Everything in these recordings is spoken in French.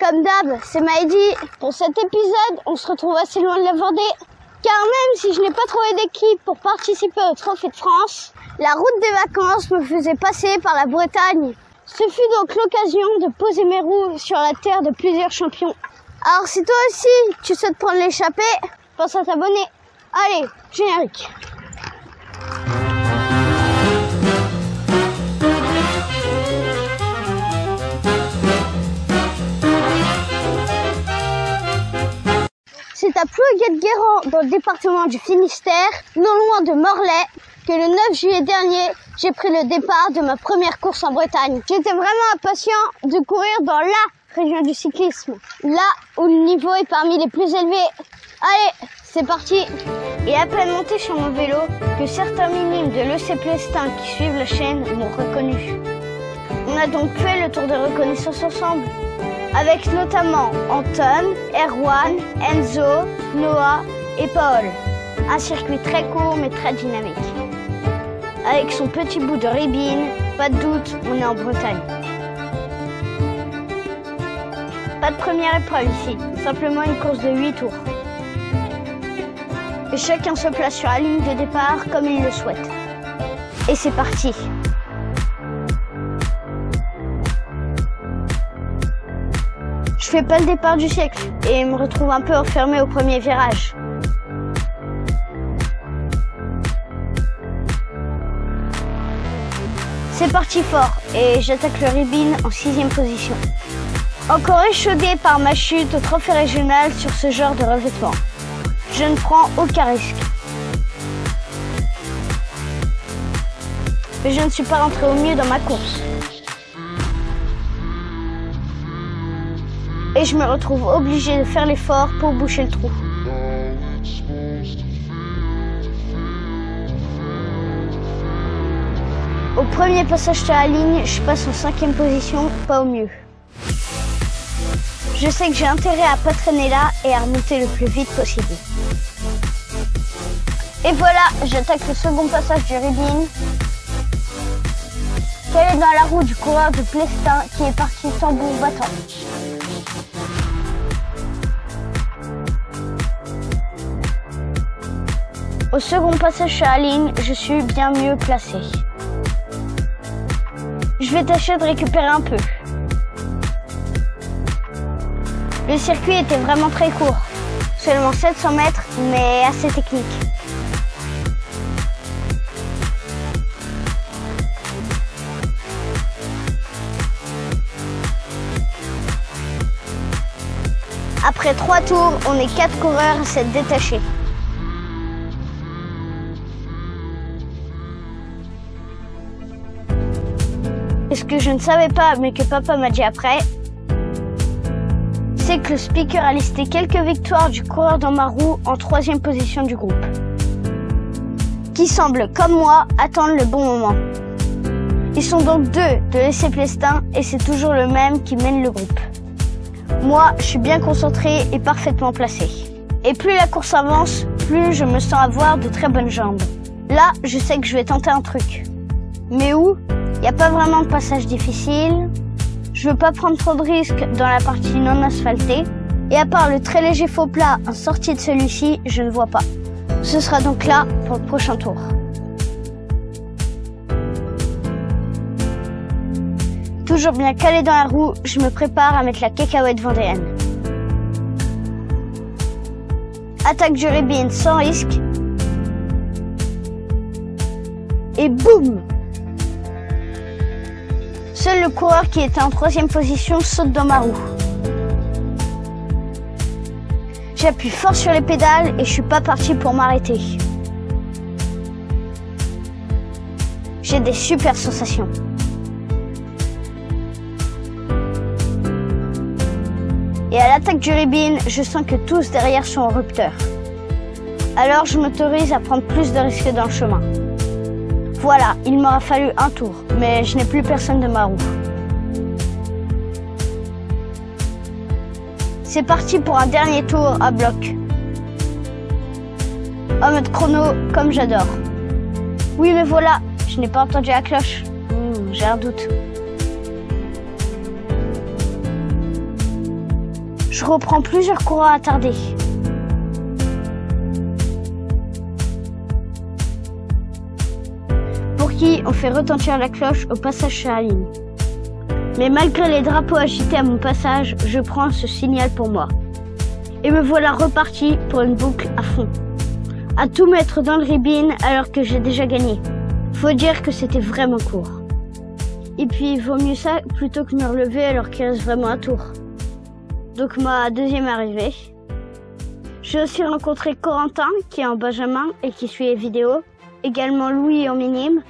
Comme d'hab, c'est Maïdi. Pour cet épisode, on se retrouve assez loin de la Vendée. Car même si je n'ai pas trouvé d'équipe pour participer au Trophée de France, la route des vacances me faisait passer par la Bretagne. Ce fut donc l'occasion de poser mes roues sur la terre de plusieurs champions. Alors si toi aussi tu souhaites prendre l'échappée, pense à t'abonner. Allez, générique. C'est à Plouguet-Guérand, dans le département du Finistère, non loin de Morlaix, que le 9 juillet dernier, j'ai pris le départ de ma première course en Bretagne. J'étais vraiment impatient de courir dans la région du cyclisme, là où le niveau est parmi les plus élevés. Allez, c'est parti Et à peine monté sur mon vélo, que certains minimes de l'EC Plestin qui suivent la chaîne m'ont reconnu. On a donc fait le tour de reconnaissance ensemble avec notamment Anton, Erwan, Enzo, Noah et Paul. Un circuit très court mais très dynamique. Avec son petit bout de ribine, pas de doute, on est en Bretagne. Pas de première épreuve ici, simplement une course de 8 tours. Et chacun se place sur la ligne de départ comme il le souhaite. Et c'est parti fais pas le départ du siècle et me retrouve un peu enfermé au premier virage. C'est parti fort et j'attaque le ribbon en sixième position. Encore échaudé par ma chute au trophée régional sur ce genre de revêtement. Je ne prends aucun risque. Mais je ne suis pas rentré au mieux dans ma course. Et je me retrouve obligé de faire l'effort pour boucher le trou. Au premier passage de la ligne, je passe en cinquième position, pas au mieux. Je sais que j'ai intérêt à pas traîner là et à remonter le plus vite possible. Et voilà, j'attaque le second passage du ribbon. Quelle est dans la roue du coureur de Plestin qui est parti tambour battant? Au second passage sur la ligne, je suis bien mieux placé. Je vais tâcher de récupérer un peu. Le circuit était vraiment très court, seulement 700 mètres, mais assez technique. Après trois tours, on est quatre coureurs à s'être détachés. Ce que je ne savais pas, mais que papa m'a dit après, c'est que le speaker a listé quelques victoires du coureur dans ma roue en troisième position du groupe, qui semble, comme moi, attendre le bon moment. Ils sont donc deux de l'essai Plestin et c'est toujours le même qui mène le groupe. Moi, je suis bien concentré et parfaitement placé. Et plus la course avance, plus je me sens avoir de très bonnes jambes. Là, je sais que je vais tenter un truc. Mais où Il n'y a pas vraiment de passage difficile. Je veux pas prendre trop de risques dans la partie non asphaltée. Et à part le très léger faux plat en sortie de celui-ci, je ne vois pas. Ce sera donc là pour le prochain tour. Toujours bien calé dans la roue, je me prépare à mettre la cacahuète vendéenne. Attaque du ribbon sans risque. Et boum Seul le coureur qui était en troisième position saute dans ma roue. J'appuie fort sur les pédales et je suis pas parti pour m'arrêter. J'ai des super sensations. Et à l'attaque du ribbon, je sens que tous derrière sont en rupteur. Alors je m'autorise à prendre plus de risques dans le chemin. Voilà, il m'aura fallu un tour, mais je n'ai plus personne de ma roue. C'est parti pour un dernier tour à bloc. En mode chrono, comme j'adore. Oui, mais voilà, je n'ai pas entendu la cloche. Hmm, J'ai un doute. je reprends plusieurs courants attardés. Qui on fait retentir la cloche au passage sur la ligne. Mais malgré les drapeaux agités à mon passage, je prends ce signal pour moi. Et me voilà reparti pour une boucle à fond. À tout mettre dans le ribbon alors que j'ai déjà gagné. Faut dire que c'était vraiment court. Et puis, il vaut mieux ça plutôt que me relever alors qu'il reste vraiment un tour. Donc, ma deuxième arrivée. J'ai aussi rencontré Corentin, qui est en Benjamin et qui suit les vidéos. Également Louis en minime.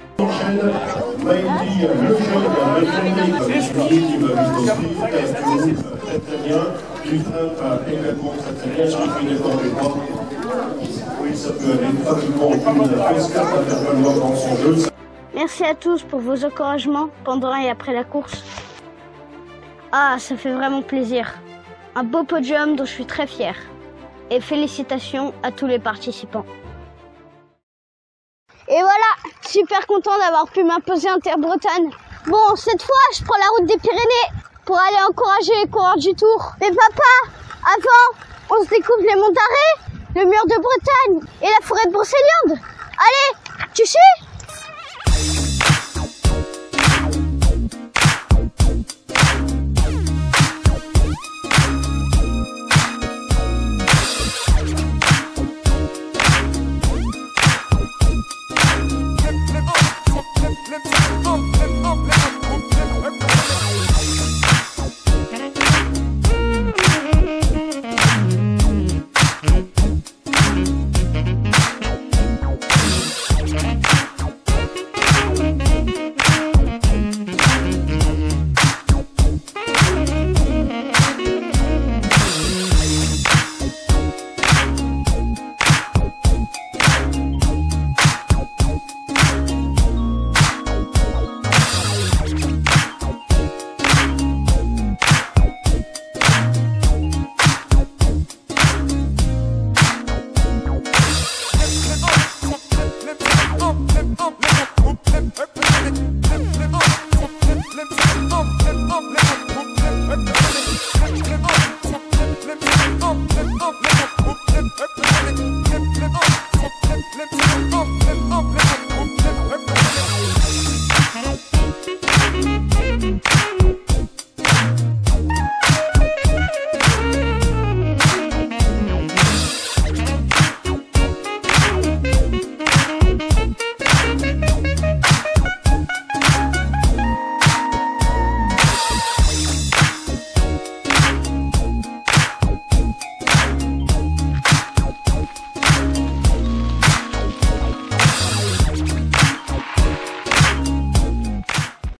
Merci à tous pour vos encouragements pendant et après la course. Ah, ça fait vraiment plaisir. Un beau podium dont je suis très fier. Et félicitations à tous les participants. Et voilà, super content d'avoir pu m'imposer en terre bretonne. Bon, cette fois, je prends la route des Pyrénées pour aller encourager les coureurs du Tour. Mais papa, avant, on se découvre les monts d'arrêt, le mur de Bretagne et la forêt de Brocéliande. Allez, tu sais